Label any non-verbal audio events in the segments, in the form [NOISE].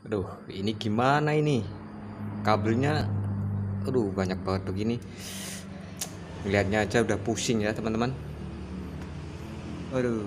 Aduh, ini gimana ini? Kabelnya, aduh banyak banget begini. Lihatnya aja udah pusing ya teman-teman. Aduh,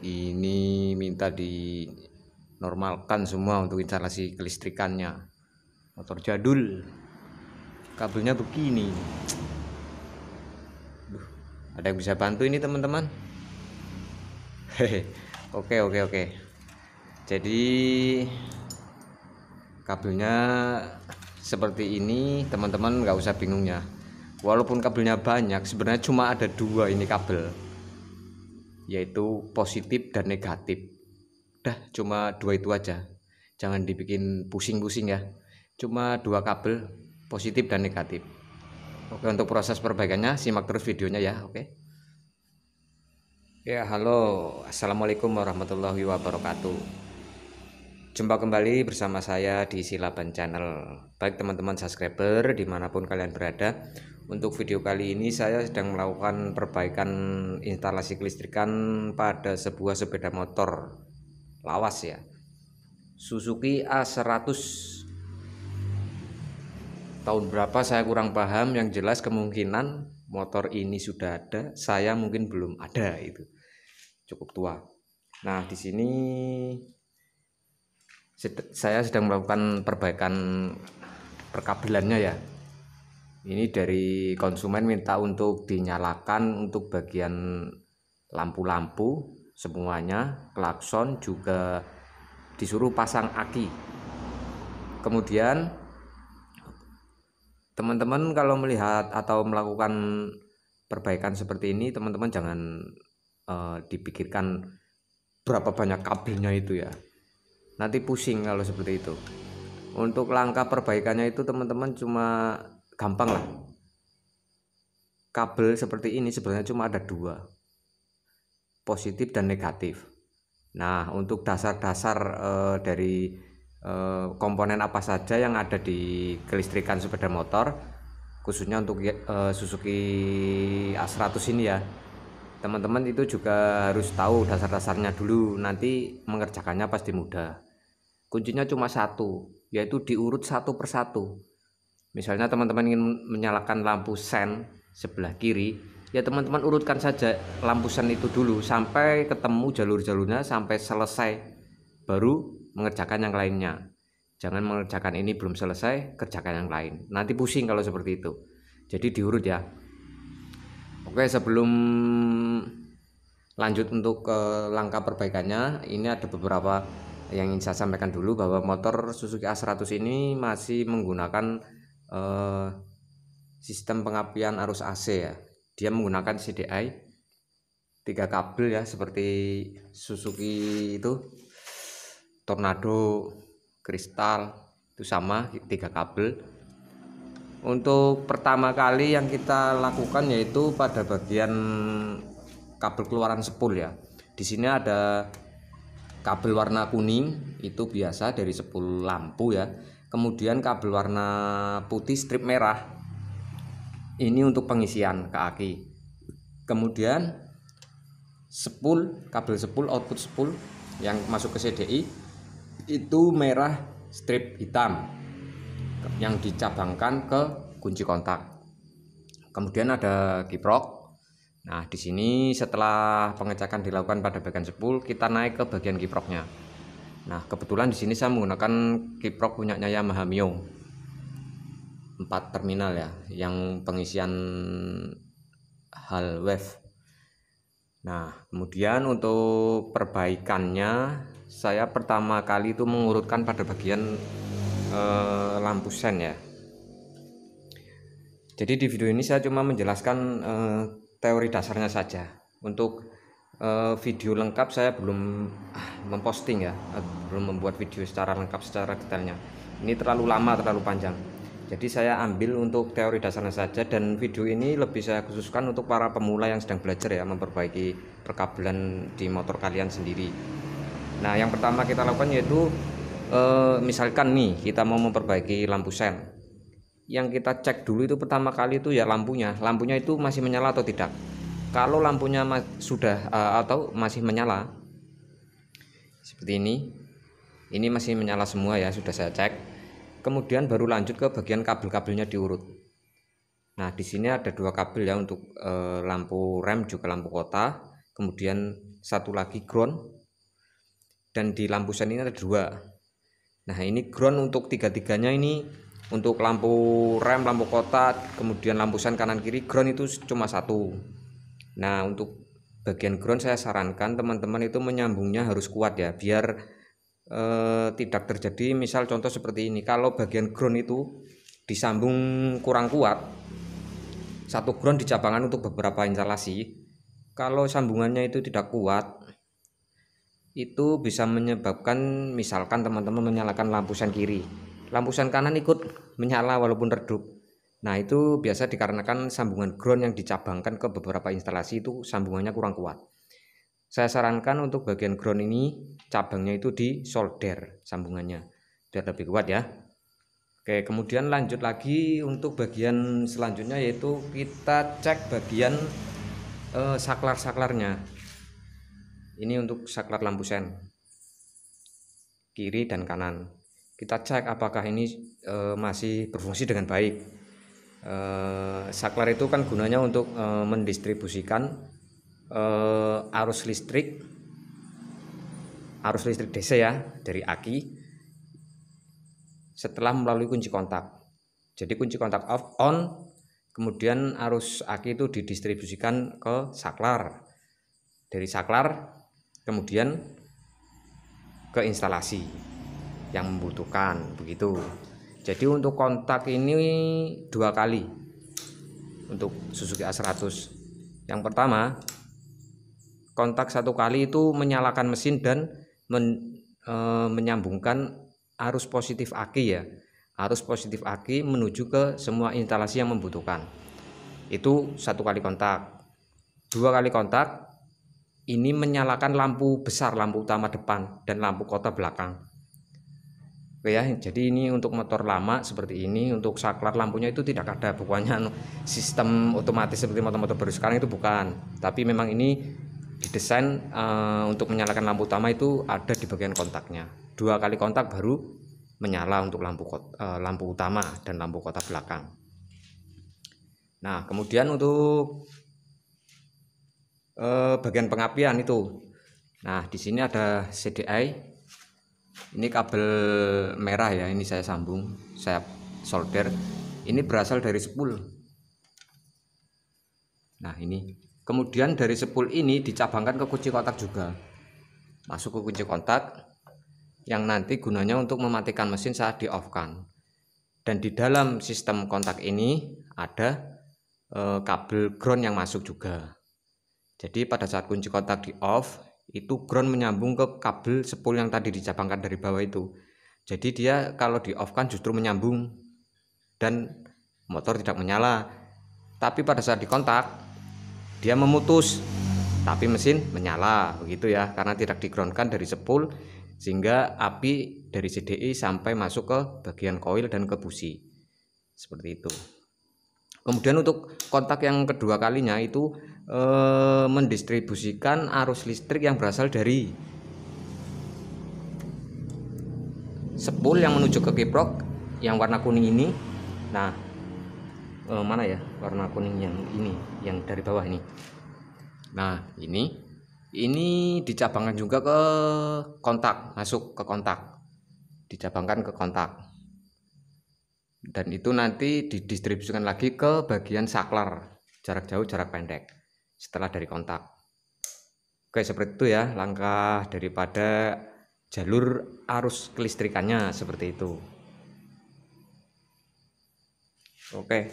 ini minta dinormalkan semua untuk instalasi kelistrikannya. Motor jadul, kabelnya begini. Aduh, ada yang bisa bantu ini teman-teman? Hehe, oke oke oke. Jadi kabelnya seperti ini teman-teman nggak usah bingung ya walaupun kabelnya banyak sebenarnya cuma ada dua ini kabel yaitu positif dan negatif. Dah cuma dua itu aja. Jangan dibikin pusing-pusing ya. Cuma dua kabel positif dan negatif. Oke untuk proses perbaikannya simak terus videonya ya oke? Ya halo. Assalamualaikum warahmatullahi wabarakatuh Jumpa kembali bersama saya di Silaban Channel. Baik teman-teman subscriber di mana pun kalian berada Untuk video kali ini saya sedang melakukan perbaikan instalasi kelistrikan pada sebuah sepeda motor. Lawas ya. Suzuki A100 Tahun berapa saya kurang paham Yang jelas kemungkinan motor ini sudah ada Saya mungkin belum ada itu. Cukup tua. Nah di sini saya sedang melakukan perbaikan perkabelannya ya. Ini dari konsumen minta untuk dinyalakan untuk bagian lampu-lampu semuanya klakson juga disuruh pasang aki. Kemudian teman-teman kalau melihat atau melakukan perbaikan seperti ini teman-teman jangan uh, dipikirkan berapa banyak kabelnya itu ya nanti pusing kalau seperti itu. Untuk langkah perbaikannya itu teman-teman cuma gampang lah. Kabel seperti ini sebenarnya cuma ada dua positif dan negatif. Nah untuk dasar-dasar e, dari e, komponen apa saja yang ada di kelistrikan sepeda motor khususnya untuk e, Suzuki A100 ini ya teman-teman itu juga harus tahu dasar-dasarnya dulu. Nanti mengerjakannya pasti mudah kuncinya cuma satu yaitu diurut satu persatu. Misalnya teman-teman ingin menyalakan lampu sen sebelah kiri ya teman-teman urutkan saja lampu sen itu dulu sampai ketemu jalur-jalurnya sampai selesai baru mengerjakan yang lainnya. Jangan mengerjakan ini belum selesai kerjakan yang lain. Nanti pusing kalau seperti itu. Jadi diurut ya. Oke sebelum lanjut untuk ke langkah perbaikannya ini ada beberapa yang ingin saya sampaikan dulu bahwa motor Suzuki A100 ini masih menggunakan eh, sistem pengapian arus AC ya. Dia menggunakan CDI tiga kabel ya seperti Suzuki itu. Tornado Kristal itu sama tiga kabel. Untuk pertama kali yang kita lakukan yaitu pada bagian kabel keluaran sepul ya. Di sini ada kabel warna kuning itu biasa dari 10 lampu ya. Kemudian kabel warna putih strip merah. Ini untuk pengisian ke aki. Kemudian sepul kabel sepul output sepul yang masuk ke CDI itu merah strip hitam yang dicabangkan ke kunci kontak. Kemudian ada kiprok Nah, di sini setelah pengecekan dilakukan pada bagian sepul, kita naik ke bagian kiproknya. Nah, kebetulan di sini saya menggunakan kiprok punyanya Yamaha Mio. 4 terminal ya, yang pengisian hal wave. Nah, kemudian untuk perbaikannya, saya pertama kali itu mengurutkan pada bagian eh, lampu sen ya. Jadi di video ini saya cuma menjelaskan eh, teori dasarnya saja. Untuk uh, video lengkap saya belum ah, memposting ya. Belum membuat video secara lengkap secara detailnya. Ini terlalu lama terlalu panjang. Jadi saya ambil untuk teori dasarnya saja dan video ini lebih saya khususkan untuk para pemula yang sedang belajar ya memperbaiki perkabelan di motor kalian sendiri. Nah yang pertama kita lakukan yaitu uh, misalkan nih kita mau memperbaiki lampu sen yang kita cek dulu itu pertama kali itu ya lampunya. Lampunya itu masih menyala atau tidak? Kalau lampunya sudah uh, atau masih menyala seperti ini ini masih menyala semua ya sudah saya cek. Kemudian baru lanjut ke bagian kabel-kabelnya diurut. Nah di sini ada dua kabel ya untuk e, lampu rem juga lampu kota. Kemudian satu lagi ground. Dan di lampu sen ini ada dua. Nah ini ground untuk tiga-tiganya ini untuk lampu rem lampu kota kemudian lampu sen kanan kiri ground itu cuma satu. Nah untuk bagian ground saya sarankan teman-teman itu menyambungnya harus kuat ya biar eh, tidak terjadi misal contoh seperti ini. Kalau bagian ground itu disambung kurang kuat satu ground dicabangan untuk beberapa instalasi kalau sambungannya itu tidak kuat itu bisa menyebabkan misalkan teman-teman menyalakan lampu sen kiri lampu sen kanan ikut menyala walaupun redup. Nah itu biasa dikarenakan sambungan ground yang dicabangkan ke beberapa instalasi itu sambungannya kurang kuat. Saya sarankan untuk bagian ground ini cabangnya itu di solder sambungannya biar lebih kuat ya. Oke kemudian lanjut lagi untuk bagian selanjutnya yaitu kita cek bagian eh, saklar-saklarnya. Ini untuk saklar lampu sen kiri dan kanan kita cek apakah ini eh, masih berfungsi dengan baik. Eh, saklar itu kan gunanya untuk eh, mendistribusikan uh, arus listrik arus listrik DC ya dari aki setelah melalui kunci kontak. Jadi kunci kontak off on kemudian arus aki itu didistribusikan ke saklar. Dari saklar kemudian ke instalasi yang membutuhkan begitu. Jadi untuk kontak ini dua kali untuk Suzuki A100 yang pertama kontak satu kali itu menyalakan mesin dan men, e, menyambungkan arus positif aki ya. Arus positif aki menuju ke semua instalasi yang membutuhkan. Itu satu kali kontak. Dua kali kontak ini menyalakan lampu besar lampu utama depan dan lampu kota belakang Oke ya jadi ini untuk motor lama seperti ini untuk saklar lampunya itu tidak ada pokoknya anu, sistem otomatis seperti motor-motor baru sekarang itu bukan. Tapi memang ini didesain uh, untuk menyalakan lampu utama itu ada di bagian kontaknya. Dua kali kontak baru menyala untuk lampu uh, lampu utama dan lampu kota belakang. Nah kemudian untuk uh, bagian pengapian itu. Nah di sini ada CDI ini kabel merah ya ini saya sambung saya solder. Ini berasal dari spool nah ini. Kemudian dari sepul ini dicabangkan ke kunci kontak juga. Masuk ke kunci kontak yang nanti gunanya untuk mematikan mesin saat di off kan dan di dalam sistem kontak ini ada e, kabel ground yang masuk juga. Jadi pada saat kunci kontak di off itu ground menyambung ke kabel sepul yang tadi dicabangkan dari bawah itu. Jadi dia kalau di off kan justru menyambung. Dan motor tidak menyala. Tapi pada saat dikontak dia memutus. Tapi mesin menyala begitu ya. Karena tidak digroundkan dari sepul sehingga api dari CDI sampai masuk ke bagian koil dan ke busi. Seperti itu. Kemudian untuk kontak yang kedua kalinya itu eh, mendistribusikan arus listrik yang berasal dari sepul yang menuju ke kiprok yang warna kuning ini. Nah eh, mana ya? Warna kuning yang ini yang dari bawah ini. Nah ini ini dicabangkan juga ke kontak masuk ke kontak. Dicabangkan ke kontak. Dan itu nanti didistribusikan lagi ke bagian saklar jarak jauh jarak pendek setelah dari kontak. Oke seperti itu ya langkah daripada jalur arus kelistrikannya seperti itu. Oke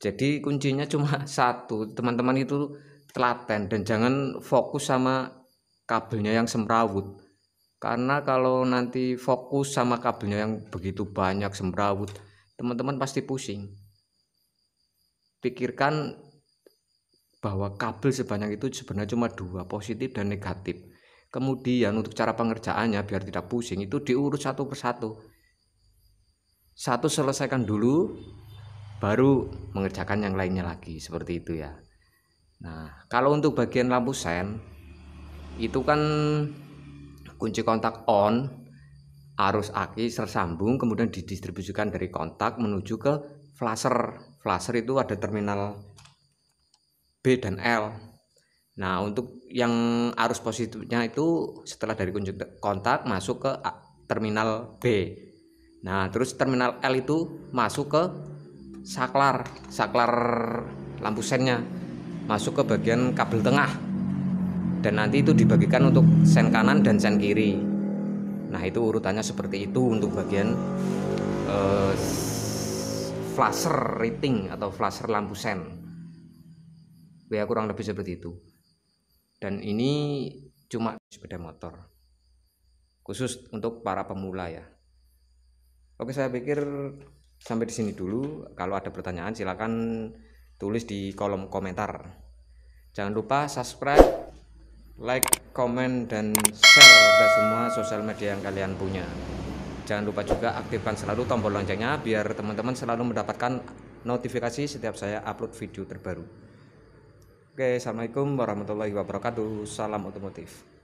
jadi kuncinya cuma [LAUGHS] satu teman-teman itu telaten dan jangan fokus sama kabelnya yang semrawut. Karena kalau nanti fokus sama kabelnya yang begitu banyak semrawut teman-teman pasti pusing. Pikirkan bahwa kabel sebanyak itu sebenarnya cuma dua positif dan negatif. Kemudian untuk cara pengerjaannya biar tidak pusing itu diurus satu persatu. Satu selesaikan dulu baru mengerjakan yang lainnya lagi seperti itu ya. Nah kalau untuk bagian lampu sen itu kan kunci kontak on arus aki tersambung kemudian didistribusikan dari kontak menuju ke flasher flasher itu ada terminal B dan L. Nah untuk yang arus positifnya itu setelah dari kontak masuk ke terminal B. Nah terus terminal L itu masuk ke saklar saklar lampu sennya. Masuk ke bagian kabel tengah. Dan nanti itu dibagikan untuk sen kanan dan sen kiri. Nah itu urutannya seperti itu untuk bagian uh, flasher rating atau flasher lampu sen. Ya kurang lebih seperti itu. Dan ini cuma sepeda motor. Khusus untuk para pemula ya. Oke saya pikir sampai di sini dulu. Kalau ada pertanyaan silakan tulis di kolom komentar. Jangan lupa subscribe like, komen, dan share ke semua sosial media yang kalian punya. Jangan lupa juga aktifkan selalu tombol loncengnya biar teman-teman selalu mendapatkan notifikasi setiap saya upload video terbaru. Oke, Assalamualaikum warahmatullahi wabarakatuh. Salam otomotif.